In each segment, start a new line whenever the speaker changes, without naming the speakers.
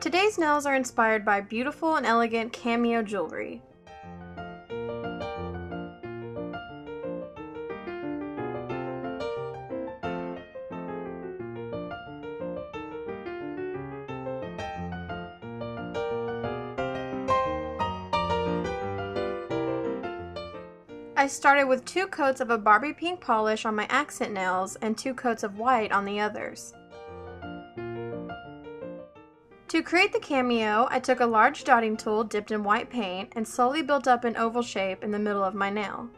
Today's nails are inspired by beautiful and elegant cameo jewelry. I started with two coats of a Barbie pink polish on my accent nails and two coats of white on the others. To create the cameo, I took a large dotting tool dipped in white paint and slowly built up an oval shape in the middle of my nail.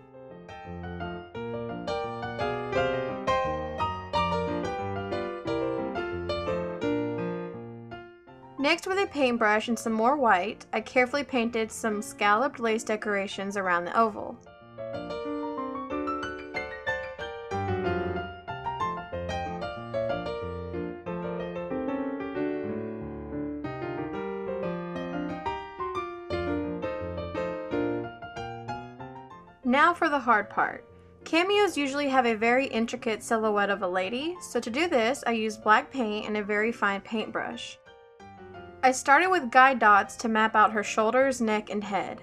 Next with a paintbrush and some more white, I carefully painted some scalloped lace decorations around the oval. Now for the hard part. Cameos usually have a very intricate silhouette of a lady, so to do this I used black paint and a very fine paintbrush. I started with guide dots to map out her shoulders, neck, and head.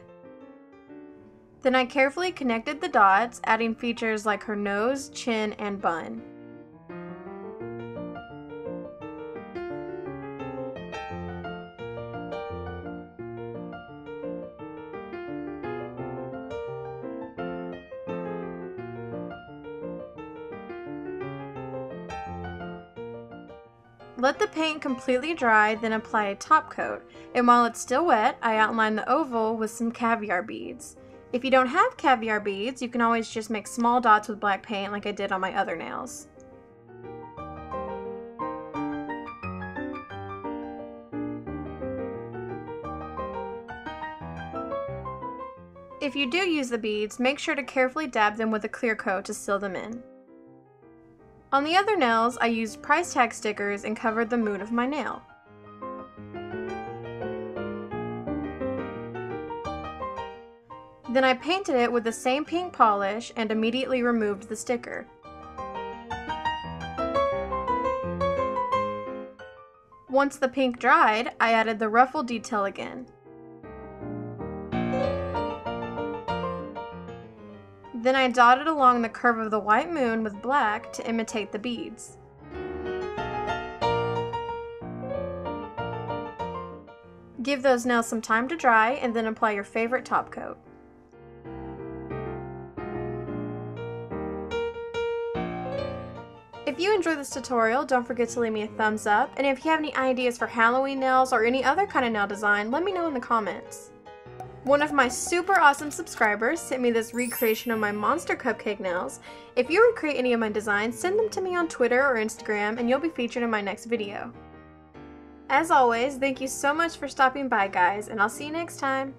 Then I carefully connected the dots, adding features like her nose, chin, and bun. Let the paint completely dry, then apply a top coat, and while it's still wet, I outline the oval with some caviar beads. If you don't have caviar beads, you can always just make small dots with black paint like I did on my other nails. If you do use the beads, make sure to carefully dab them with a clear coat to seal them in. On the other nails, I used price tag stickers and covered the moon of my nail. Then I painted it with the same pink polish and immediately removed the sticker. Once the pink dried, I added the ruffle detail again. Then I dotted along the curve of the white moon with black to imitate the beads. Give those nails some time to dry and then apply your favorite top coat. If you enjoyed this tutorial, don't forget to leave me a thumbs up, and if you have any ideas for Halloween nails or any other kind of nail design, let me know in the comments. One of my super awesome subscribers sent me this recreation of my monster cupcake nails. If you recreate any of my designs, send them to me on Twitter or Instagram and you'll be featured in my next video. As always, thank you so much for stopping by guys, and I'll see you next time.